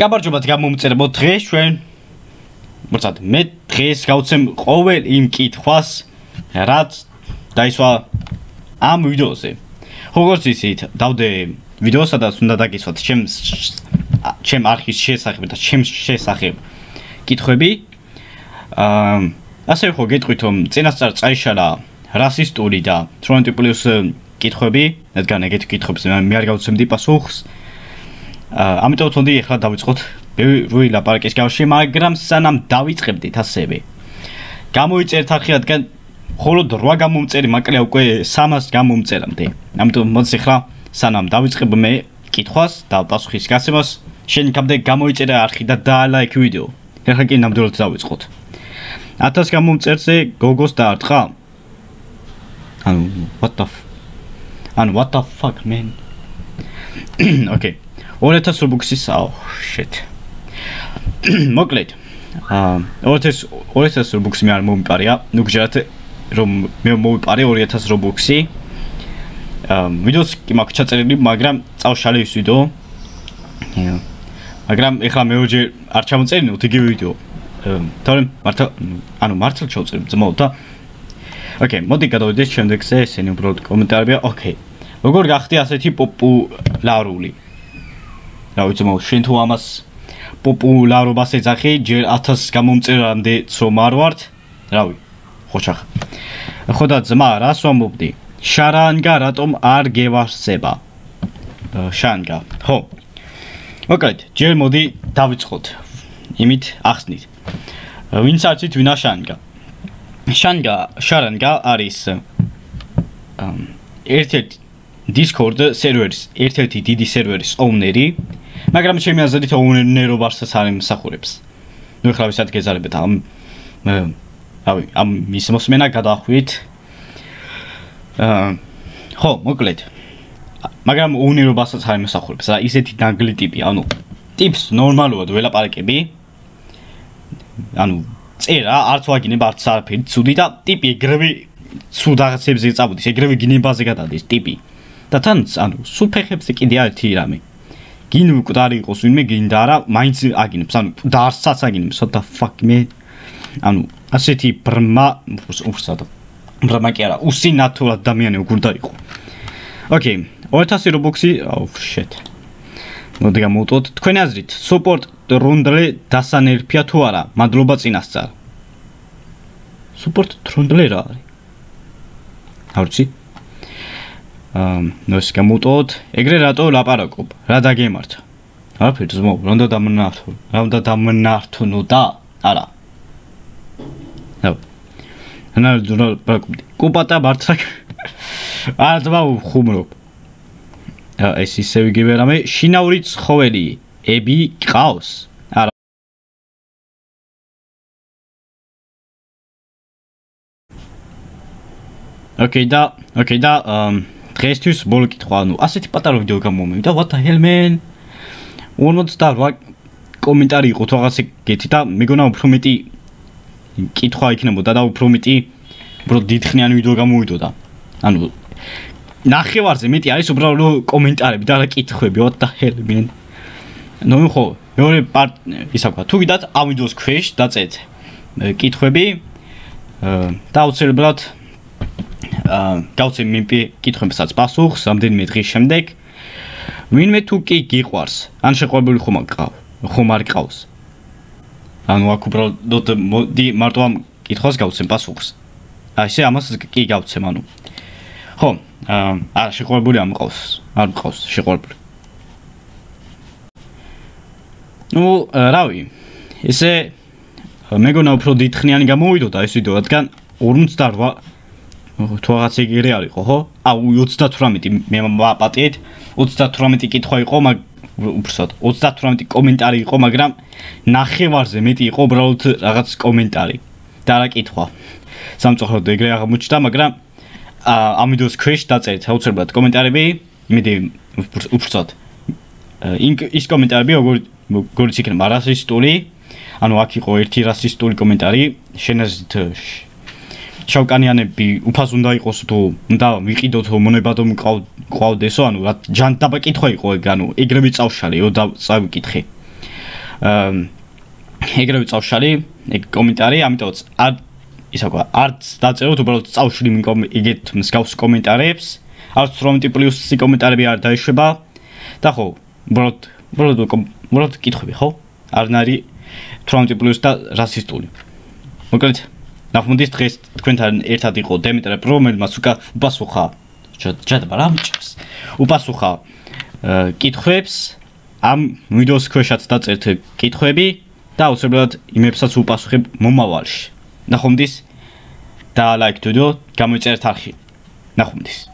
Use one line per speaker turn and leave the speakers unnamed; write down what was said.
გაბარჯობათ გამომწერებო დღეს ჩვენ. მოწად მე დღეს გავცემ ყოველ იმ კითხვას რაც დაისვა ამ ვიდეოზე. როგორც ისეთ დავდე ვიდეოსა და უნდა დაგისვათ ჩემ ჩემ არქის შესახებ და ჩემ შესახებ კითხვები. აა ასე ხო გეტყვით რომ წინასწარ წაიშალა რასისტული და ტრონტი პლუს კითხვები. რადგან ეგეთი კითხვებს მე არ გავცემდი პასუხს ამიტომ თონდი ახლა დავიწყოთ ბევრი ლაპარაკის გავში, მაგრამ სანამ დავიწყებდით ასევე. გამოიწერთ ახლა რადგან ხოლოდ 8 გამომწერი მაკლია უკვე 300 გამომწერამდე. ამიტომ მოდი ახლა სანამ დავიწყებ მე კითხვას და პასუხის გასცემას, შენ კამდე გამოიწერე არხი და დაალაიქ ვიდეო. ახლა კი ნამდვილად დავიწყოთ. 1000 გამომწერზე გოგოს დაარტყა? ანუ what the ანუ what the fuck man? okay. 2000 რუბუქსის აო shit მოკლედ. აა 2000 2000 რუბუქსი მე არ მომიპარია. ნუ გჯერათ რომ მე მომიპარე 2000 რუბუქსი აა ვიდეოს კი მაქვს ჩაწერილი მაგრამ წავშალე ის ვიდეო მაგრამ ეხლა მეოჯე არ ჩამოწერინო თიგი ვიდეო. თორემ მართლა ანუ მართლა ჩავწერე ძმაო და. ოკეი მოდი გადავიდეთ შემდეგზე ესენი უბრალოდ კომენტარებია. ოკეი. როგორ გახდი ასეთი პოპულარული რა ვიცი მო შენ თუ ამას პოპულარობას ეძახი ჯერ 1000 გამომწერამდე ცომ არ ვართ რავი ხოჩახ ხოდა ძმა რას ვამბობდი შარანგა რატომ არ გევარსება შანგა ხო მოკლედ ჯერ მოდი დავიწყოთ იმით ახსნით ვინც არცით ვინა შანგა შანგა შარანგა არის ერთ-ერთი Discord სერვერის ერთ-ერთი დიდი სერვერის ოუნერი მაგრამ ჩემი აზრით ოუნერობასაც არ იმსახურებს. ნუ ხლა ვისაც გეზარებთ ამ რავი, ამ მის მოსმენა გადახვით. აა ხო, მოკლედ. მაგრამ ოუნერობასაც არ იმსახურებს. რა ისეთი დაგლი ტიპი, ანუ ტიპს ნორმალურად ველაპარაკები. ანუ წერა, არც ვაგინება, არც არაფერი, ცუდი და ტიპი ეგრევე ცუდ რაღაცებზე წავდის, ეგრევე გინებაზე გადადის ტიპი. და თან ანუ სულ ფეხებზე კიდე ერთი რამე. გინ მკვდარი იყოს ვინმე გინდა არა მაინც აგინებს ანუ დაარსაც აგინებს what the fuck me ანუ ასეთი ბრმა უსად ბრმა კი არა უსინათო ადამიანი უგუნდა იყო. ოკეი 2000 რობოქსი oh shit. მოდი გამოვტოთ თქვენი აზრით სუპორტ დრონდლე დასანერფია თუ არა? მადლობა წინასწარ. სუპორტ დრონდლე რა არის? აუცი ნუ ეს გამოტოთ ეგრე რატო ლაპარაკობ? რა დაგემართა? არაფერს მო რონდა დამნართო? რონდა დამნართო და არა. ნუ. ანა ძუნა პაკობდი კუპატა მართლა არა ძმა ხუმრობ ეს ისე ვიგებე რამე. შინაური ცხოველი. ები ყავს. არა. ოკეი და ოკეი და აა დღესთვის ბოლო კითხვა, ანუ ასეთი პატარა ვიდეო გამომივიდა, what the hell man? 48 კომენტარი იყო თუ რაღაცე გეთი და მეგონა უფრო მეტი კითხვა იქნებოდა და უფრო მეტი უბრალოდ დიდხნიანი ვიდეო გამოვიდოდა. ანუ ნახევარზე მეტი არის უბრალოდ კომენტარები და რა კითხვები, what the hell man? ნუ ხო, მეორე პარტ ისა ვქვა, თუ გიდათ ამ ვიდეოს ქვეშ დაწერეთ კითხვები და აუცილებლად გავცემ იმ კითხვებსაც პასუხს რამდენიმე დღის შემდეგ. ვინმე თუ კი გიყვარს ან შეყვარებული ხომ აკყავ ხომ არ ყავს. ანუ აქ უბრალოდ დი მარტო ამ კითხვას გავცემ პასუხს. აი ესე ამას კი გავცემ ანუ. ხო აა შეყვარებული ამ ყავს არ ყავს შეყვარებული. ნუ რავი. ესე მეგონა უფრო დიდხნიანი გამოვიდოდა ეს ვიდეო რადგან 48 თუ რაღაც ეგრე არისო, ხო? აუ 38 მე მაპატეთ 38 კითხვა იყო, მაგ უბრალოდ 38 კომენტარი იყო, მაგრამ ნახევარზე მეტი იყო უბრალოდ რაღაც კომენტარი და რა კითხვა. სამწუხაროდ ეგრე აღმოჩნდა, მაგრამ ამ ვიდეოს ქვეშ დაწერეთ აუცილებლად კომენტარები, იმედი უბრალოდ ის კომენტარები როგორიც იქნება რასისტული, ანუ აქ იყო ერთი რასისტული კომენტარი, შენაზით შავკანიანები უფას უნდა იყოს თუ უნდა ვიყიდოთ მონებადო მყავდესო ანუ რა ჯან დაბაკითხვა იყო ეგ ანუ ეგრევე წავშალიო და წავიკითხე. ეგრევე წავშალი ეგ კომენტარი ამიტომაც არ ისა ყვა არც დაწეროთ უბრალოდ წავშლი იგეთ მსგავს კომენტარებს. არც 18 პლუსი კომენტარები არ დაიშვება და ხო უბრალოდ უბრალოდ უბრალოდ კითხები ხო? არნარი 18 პლუს და რასისტული. მოკლედ ნახმოდის დღეს თქვენთან ერთად იყო დემეტრე პრომელმაც უკა უპასუხა ჩატა რამჭს უპასუხა კითხვებს ამ ვიდეოს ქვეშაც დაწერთ კითხვები და აუცილებლად იმებსაც უპასუხებ მომავალში. ნახვამდის და like to do გამოიწერეთ არხი. ნახვამდის